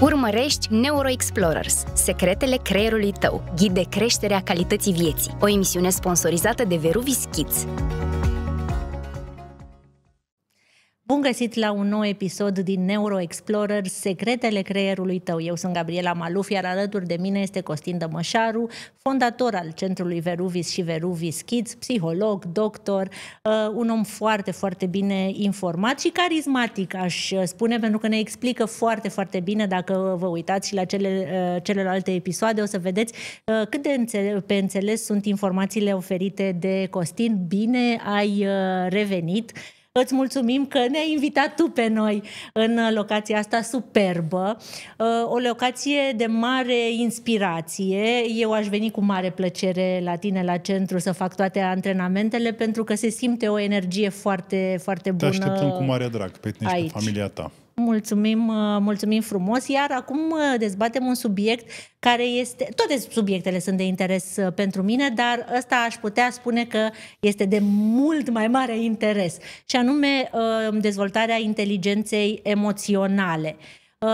Urmărești NeuroExplorers, secretele creierului tău, ghid de creștere a calității vieții, o emisiune sponsorizată de Veruvis Kids. Bun găsit la un nou episod din Neuro Explorer, Secretele creierului tău. Eu sunt Gabriela Maluf, iar alături de mine este Costin Dămășaru, fondator al Centrului Veruvis și Veruvis Kids, psiholog, doctor, uh, un om foarte, foarte bine informat și carismatic, aș spune, pentru că ne explică foarte, foarte bine, dacă vă uitați și la cele, uh, celelalte episoade, o să vedeți uh, cât de înțeles, pe înțeles sunt informațiile oferite de Costin. Bine ai uh, revenit! Îți mulțumim că ne-ai invitat tu pe noi în locația asta superbă, uh, o locație de mare inspirație. Eu aș veni cu mare plăcere la tine la centru să fac toate antrenamentele pentru că se simte o energie foarte, foarte bună. Te așteptăm cu mare drag pe tine și pe familia ta. Mulțumim, uh, mulțumim frumos. Iar acum uh, dezbatem un subiect care este... Toate subiectele sunt de interes uh, pentru mine, dar ăsta aș putea spune că este de mult mai mare interes. Și anume dezvoltarea inteligenței emoționale.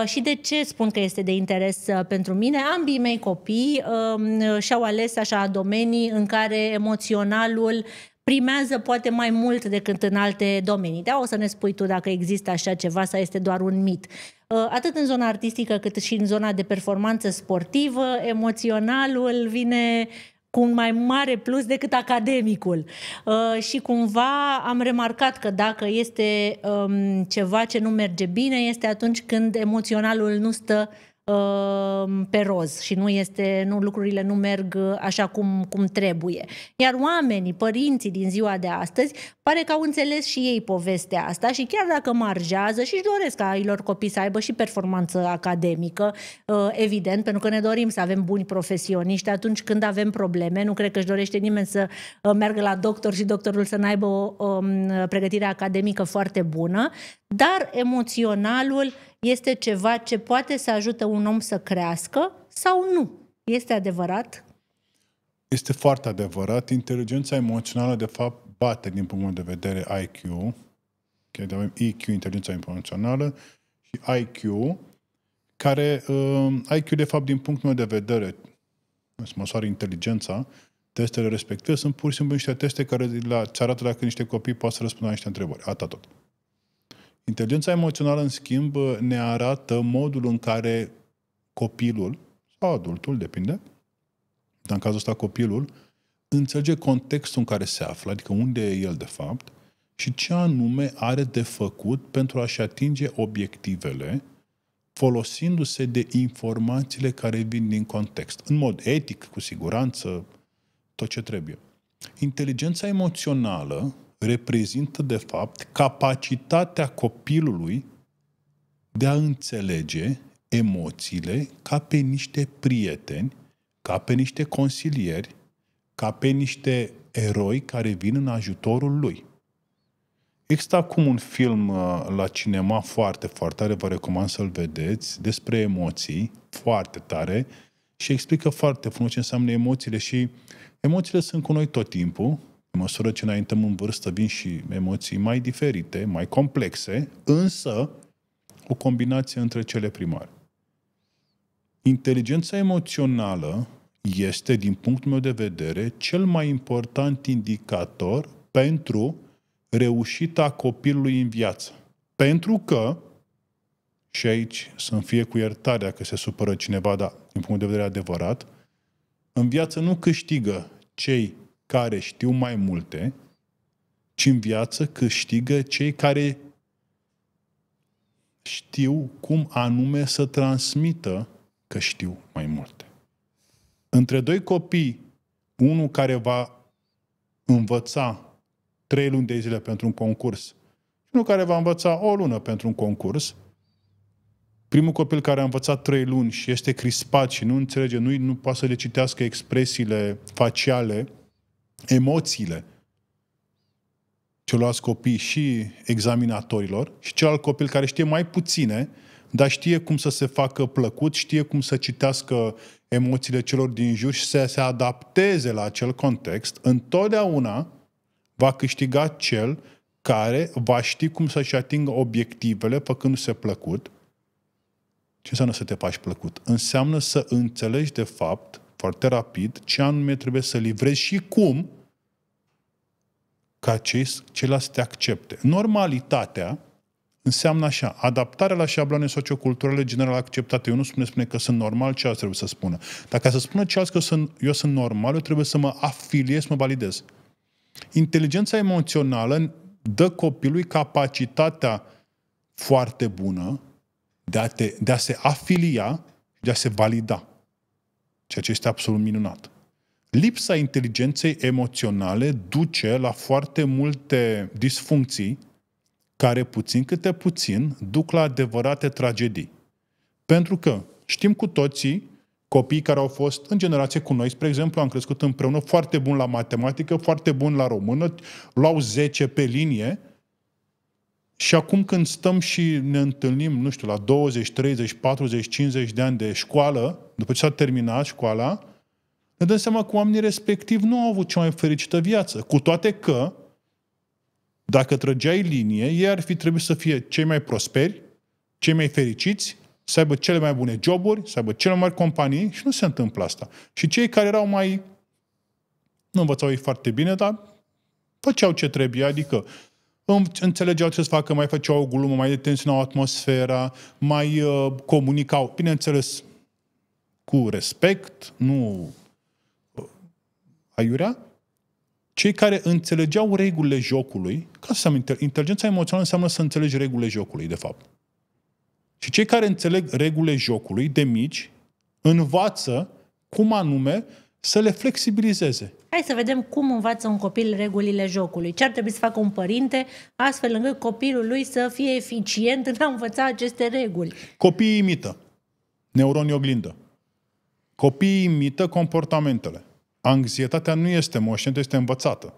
Și de ce spun că este de interes pentru mine? Ambii mei copii um, și-au ales așa domenii în care emoționalul primează poate mai mult decât în alte domenii. Da, o să ne spui tu dacă există așa ceva sau este doar un mit. Uh, atât în zona artistică cât și în zona de performanță sportivă, emoționalul vine cu un mai mare plus decât academicul. Uh, și cumva am remarcat că dacă este um, ceva ce nu merge bine, este atunci când emoționalul nu stă Uh, pe roz și nu este, nu, lucrurile nu merg uh, așa cum, cum trebuie. Iar oamenii, părinții din ziua de astăzi, pare că au înțeles și ei povestea asta și chiar dacă marjează și își doresc ca ai lor copii să aibă și performanță academică, uh, evident, pentru că ne dorim să avem buni profesioniști atunci când avem probleme. Nu cred că își dorește nimeni să meargă la doctor și doctorul să n-aibă o, o um, pregătire academică foarte bună, dar emoționalul este ceva ce poate să ajute un om să crească sau nu? Este adevărat? Este foarte adevărat. Inteligența emoțională, de fapt, bate din punctul de vedere IQ. Okay, avem EQ, inteligența emoțională, și IQ, care, uh, IQ, de fapt, din punctul meu de vedere, să măsoară inteligența, testele respective sunt pur și simplu niște teste care la, ți arată dacă niște copii pot să răspundă la niște întrebări. Atât tot. Inteligența emoțională, în schimb, ne arată modul în care copilul sau adultul, depinde, dar în cazul ăsta copilul, înțelege contextul în care se află, adică unde e el de fapt, și ce anume are de făcut pentru a-și atinge obiectivele folosindu-se de informațiile care vin din context. În mod etic, cu siguranță, tot ce trebuie. Inteligența emoțională reprezintă, de fapt, capacitatea copilului de a înțelege emoțiile ca pe niște prieteni, ca pe niște consilieri, ca pe niște eroi care vin în ajutorul lui. Există acum un film uh, la cinema foarte, foarte tare, vă recomand să-l vedeți, despre emoții, foarte tare, și explică foarte frumos ce înseamnă emoțiile și emoțiile sunt cu noi tot timpul, în măsură ce înaintăm în vârstă, vin și emoții mai diferite, mai complexe, însă o combinație între cele primare. Inteligența emoțională este, din punctul meu de vedere, cel mai important indicator pentru reușita copilului în viață. Pentru că, și aici să-mi fie cu iertare dacă se supără cineva, dar din punct de vedere adevărat, în viață nu câștigă cei care știu mai multe, ci în viață câștigă cei care știu cum anume să transmită că știu mai multe. Între doi copii, unul care va învăța trei luni de zile pentru un concurs și unul care va învăța o lună pentru un concurs, primul copil care a învățat trei luni și este crispat și nu înțelege, nu, nu poate să le citească expresiile faciale, emoțiile celorlalți copii și examinatorilor și celălalt copil care știe mai puține, dar știe cum să se facă plăcut, știe cum să citească emoțiile celor din jur și să se adapteze la acel context, întotdeauna va câștiga cel care va ști cum să-și atingă obiectivele făcându-se plăcut Ce înseamnă să te faci plăcut? Înseamnă să înțelegi de fapt, foarte rapid, ce anume trebuie să livrezi și cum ca cei, ceilalți să te accepte. Normalitatea înseamnă așa, adaptarea la șabloane socioculturale general acceptate. Eu nu spune, spune că sunt normal, ce trebuie să spună. Dacă să spună cealaltă că sunt, eu sunt normal, eu trebuie să mă afiliez, să mă validez. Inteligența emoțională dă copilului capacitatea foarte bună de a, te, de a se afilia și de a se valida. Ceea ce este absolut minunat. Lipsa inteligenței emoționale duce la foarte multe disfuncții care puțin câte puțin duc la adevărate tragedii. Pentru că știm cu toții copii care au fost în generație cu noi, spre exemplu, am crescut împreună foarte bun la matematică, foarte bun la română, luau 10 pe linie și acum când stăm și ne întâlnim, nu știu, la 20, 30, 40, 50 de ani de școală, după ce s-a terminat școala, ne dăm seama că oamenii respectiv nu au avut cea mai fericită viață. Cu toate că, dacă trăgeai linie, ei ar fi trebuit să fie cei mai prosperi, cei mai fericiți, să aibă cele mai bune joburi, să aibă cele mai mari companii și nu se întâmplă asta. Și cei care erau mai... nu învățau ei foarte bine, dar făceau ce trebuie, adică înțelegeau ce să facă, mai făceau o glumă, mai detenționau atmosfera, mai uh, comunicau, bineînțeles, cu respect, nu uh, aiurea, cei care înțelegeau regulile jocului, ca să inteligența emoțională înseamnă să înțelegi regulile jocului, de fapt. Și cei care înțeleg regulile jocului de mici învață cum anume să le flexibilizeze. Hai să vedem cum învață un copil regulile jocului. Ce ar trebui să facă un părinte astfel încât copilul lui să fie eficient în a învăța aceste reguli? Copiii imită. Neuronii oglindă. Copiii imită comportamentele. Anxietatea nu este moștenită, este învățată.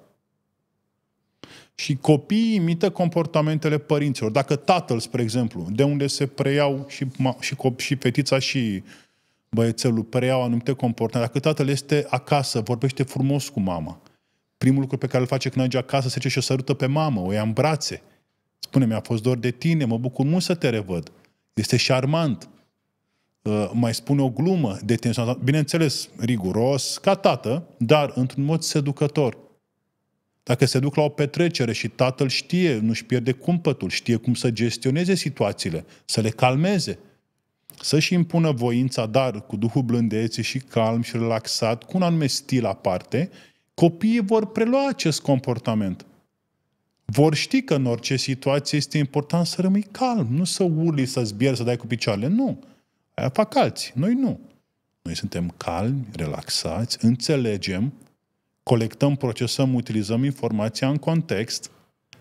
Și copiii imită comportamentele părinților. Dacă tatăl, spre exemplu, de unde se preiau și, și, și fetița și băiețelul preiau anumite comportamente, dacă tatăl este acasă, vorbește frumos cu mama, primul lucru pe care îl face când ajunge acasă, se ce și o sărută pe mamă, o ia în brațe. Spune, mi-a fost dor de tine, mă bucur mult să te revăd. Este șarmant. Uh, mai spune o glumă de tensionat, bineînțeles, riguros, ca tată, dar într-un mod seducător. Dacă se duc la o petrecere și tatăl știe, nu-și pierde cumpătul, știe cum să gestioneze situațiile, să le calmeze, să-și impună voința, dar cu duhul blândeții și calm și relaxat, cu un anume stil aparte, copiii vor prelua acest comportament. Vor ști că în orice situație este important să rămâi calm, nu să urli, să zbieri, să dai cu picioarele. Nu. Aia fac alții. Noi nu. Noi suntem calmi, relaxați, înțelegem, colectăm, procesăm, utilizăm informația în context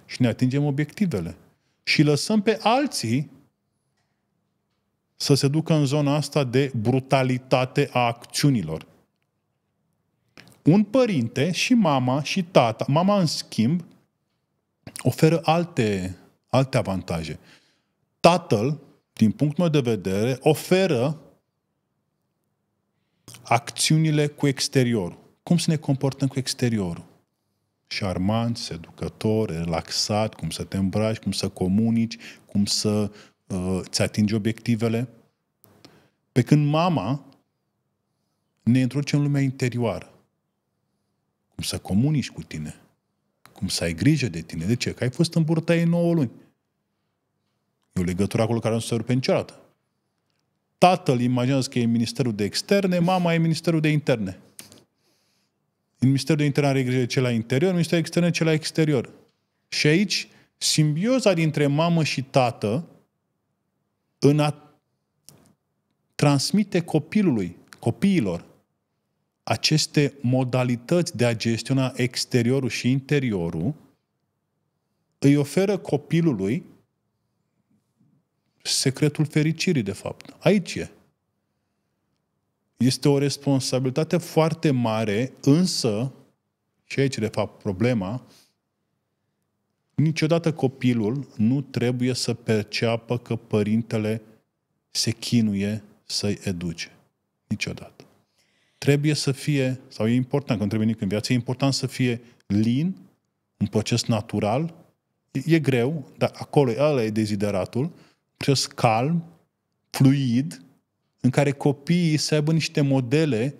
și ne atingem obiectivele. Și lăsăm pe alții să se ducă în zona asta de brutalitate a acțiunilor. Un părinte și mama și tata, mama în schimb, oferă alte, alte avantaje. Tatăl, din punctul meu de vedere, oferă acțiunile cu exteriorul. Cum să ne comportăm cu exteriorul? Șarmant, seducător, relaxat, cum să te îmbraci, cum să comunici, cum să uh, ți atingi obiectivele. Pe când mama ne introduce în lumea interioară. Cum să comunici cu tine. Cum să ai grijă de tine. De ce? Că ai fost în burtaie 9 luni. E o legătură acolo care nu se rupe niciodată. Tatăl imaginează că e Ministerul de Externe, mama e Ministerul de Interne. În Ministerul de Interne are grijă de ce la interior, Ministerul de Externe ce la exterior. Și aici, simbioza dintre mamă și tată în a transmite copilului, copiilor, aceste modalități de a gestiona exteriorul și interiorul, îi oferă copilului secretul fericirii, de fapt. Aici e. Este o responsabilitate foarte mare, însă, și aici, de fapt, problema, niciodată copilul nu trebuie să perceapă că părintele se chinuie să-i educe. Niciodată. Trebuie să fie, sau e important, când trebuie nimic în viață, e important să fie lin, un proces natural, e, e greu, dar acolo ăla e dezideratul, proces calm, fluid în care copiii să aibă niște modele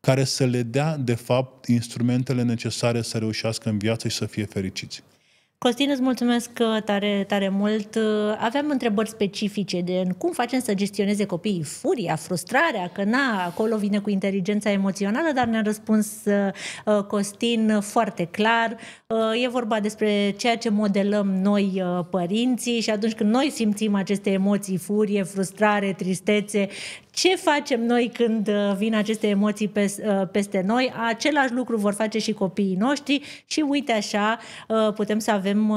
care să le dea, de fapt, instrumentele necesare să reușească în viață și să fie fericiți. Costin, îți mulțumesc uh, tare, tare mult. Uh, aveam întrebări specifice de cum facem să gestioneze copiii furia, frustrarea, că na, acolo vine cu inteligența emoțională, dar ne-a răspuns uh, Costin foarte clar. E vorba despre ceea ce modelăm noi părinții și atunci când noi simțim aceste emoții, furie, frustrare, tristețe, ce facem noi când uh, vin aceste emoții uh, peste noi? Același lucru vor face și copiii noștri și uite așa uh, putem să avem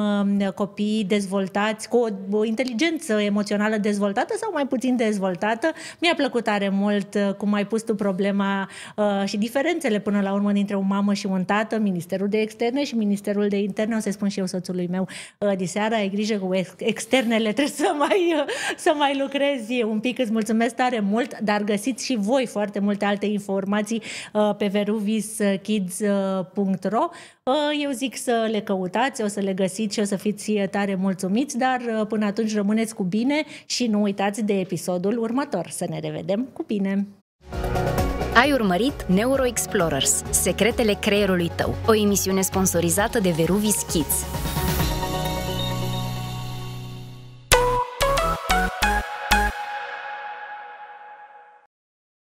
copii dezvoltați cu o inteligență emoțională dezvoltată sau mai puțin dezvoltată. Mi-a plăcut tare mult cum ai pus tu problema și diferențele până la urmă dintre o mamă și un tată, Ministerul de Externe și Ministerul de Interne. O să spun și eu soțului meu diseară, ai grijă cu externele, trebuie să mai, să mai lucrezi un pic. Îți mulțumesc tare mult mult, dar găsiți și voi foarte multe alte informații uh, pe veruviskids.ro. Uh, eu zic să le căutați, o să le găsiți și o să fiți tare mulțumiți, dar uh, până atunci rămâneți cu bine și nu uitați de episodul următor. Să ne revedem cu bine! Ai urmărit Neuroexplorers, secretele creierului tău, o emisiune sponsorizată de Veruvis Kids.